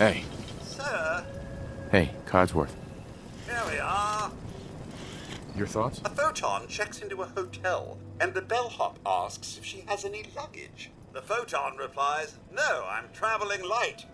Hey. Sir, Hey, Codsworth. here we are. Your thoughts? A photon checks into a hotel, and the bellhop asks if she has any luggage. The photon replies, No, I'm traveling light.